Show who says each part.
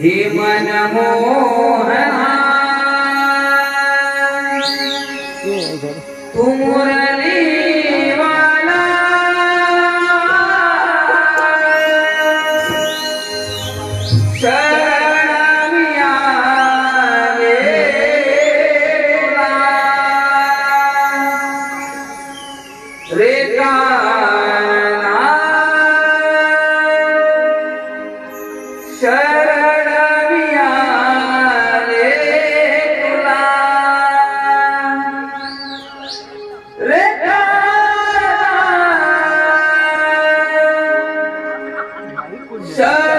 Speaker 1: हे मन मोहना Shut